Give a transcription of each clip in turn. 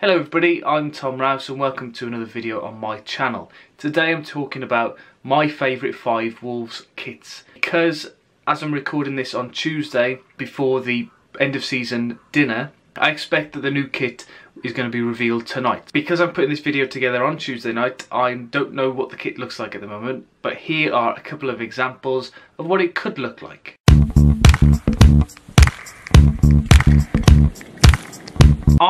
Hello everybody, I'm Tom Rouse and welcome to another video on my channel. Today I'm talking about my favourite 5 Wolves kits because as I'm recording this on Tuesday before the end of season dinner I expect that the new kit is going to be revealed tonight. Because I'm putting this video together on Tuesday night, I don't know what the kit looks like at the moment, but here are a couple of examples of what it could look like.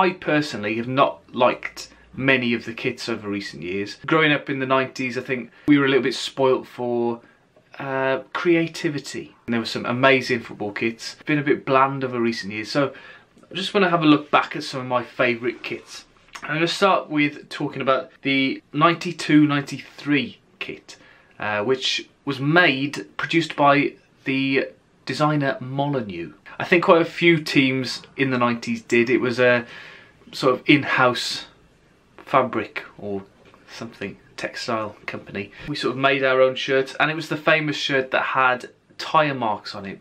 I personally have not liked many of the kits over recent years. Growing up in the 90s, I think we were a little bit spoilt for uh, creativity. And there were some amazing football kits. Been a bit bland over recent years. So I just want to have a look back at some of my favourite kits. I'm going to start with talking about the 92-93 kit, uh, which was made, produced by the designer Molineux. I think quite a few teams in the 90s did. It was a sort of in-house fabric or something textile company. We sort of made our own shirts and it was the famous shirt that had tyre marks on it.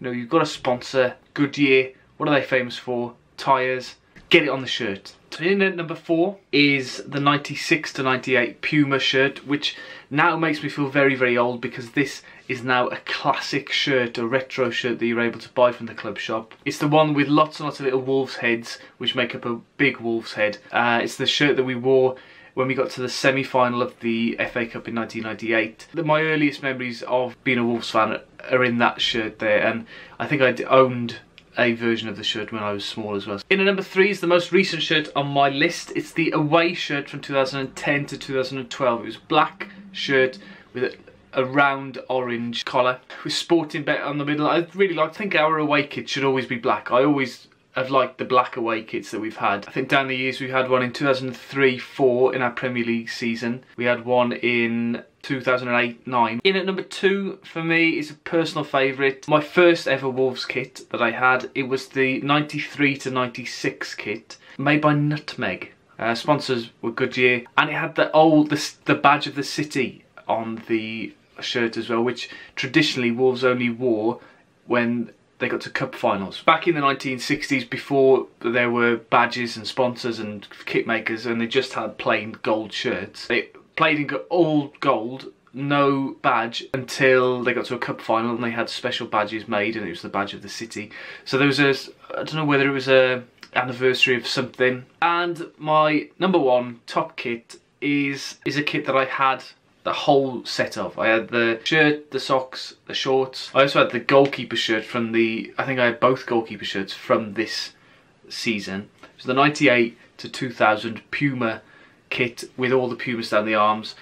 You know, you've got a sponsor, Goodyear, what are they famous for? Tyres. Get it on the shirt. In at number four is the 96 to 98 Puma shirt, which now makes me feel very, very old because this is now a classic shirt, a retro shirt that you're able to buy from the club shop. It's the one with lots and lots of little wolves heads, which make up a big wolf's head. Uh, it's the shirt that we wore when we got to the semi-final of the FA Cup in 1998. My earliest memories of being a Wolves fan are in that shirt there, and I think I owned a version of the shirt when I was small as well. In at number three is the most recent shirt on my list. It's the away shirt from 2010 to 2012. It was black shirt with a, round orange collar with Sportingbet on the middle. I really like, I think our away kit should always be black. I always have liked the black away kits that we've had. I think down the years we had one in 2003-4 in our Premier League season. We had one in 2008-9. In at number two for me is a personal favourite. My first ever Wolves kit that I had, it was the 93 to 96 kit made by Nutmeg. Uh, sponsors were Goodyear and it had the old, the, the badge of the city on the shirt as well, which traditionally Wolves only wore when they got to cup finals. Back in the 1960s, before there were badges and sponsors and kit makers, and they just had plain gold shirts, they played in all gold, no badge, until they got to a cup final and they had special badges made, and it was the badge of the city. So there was a, I don't know whether it was a anniversary of something. And my number one top kit is is a kit that I had the whole set of. I had the shirt, the socks, the shorts. I also had the goalkeeper shirt from the, I think I had both goalkeeper shirts from this season. Was the 98 to 2000 Puma kit with all the Pumas down the arms.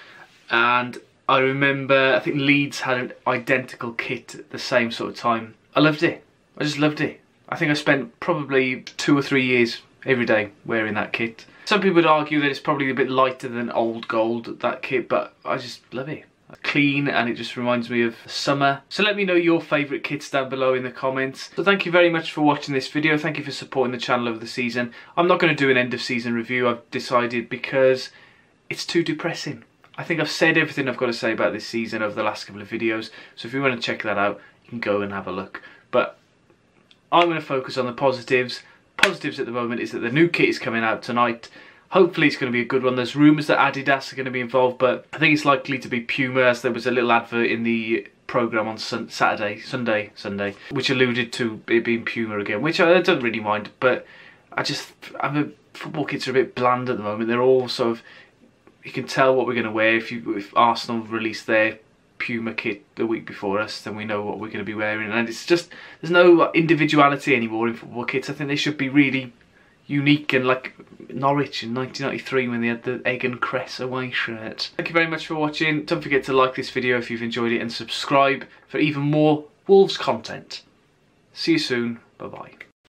And I remember, I think Leeds had an identical kit at the same sort of time. I loved it. I just loved it. I think I spent probably two or three years every day wearing that kit. Some people would argue that it's probably a bit lighter than old gold, that kit, but I just love it. Clean and it just reminds me of summer. So let me know your favourite kits down below in the comments. So thank you very much for watching this video. Thank you for supporting the channel over the season. I'm not going to do an end of season review, I've decided, because it's too depressing. I think I've said everything I've got to say about this season over the last couple of videos. So if you want to check that out, you can go and have a look. But I'm going to focus on the positives positives at the moment is that the new kit is coming out tonight. Hopefully it's going to be a good one. There's rumours that Adidas are going to be involved, but I think it's likely to be Puma as there was a little advert in the programme on sun Saturday, Sunday, Sunday, which alluded to it being Puma again, which I don't really mind, but I just, I'm a, football kits are a bit bland at the moment. They're all sort of, you can tell what we're going to wear if, you, if Arsenal release their Puma kit the week before us, then we know what we're going to be wearing. And it's just, there's no individuality anymore in football kits. I think they should be really unique and like Norwich in 1993 when they had the egg and cress away shirt. Thank you very much for watching. Don't forget to like this video if you've enjoyed it and subscribe for even more Wolves content. See you soon. Bye bye.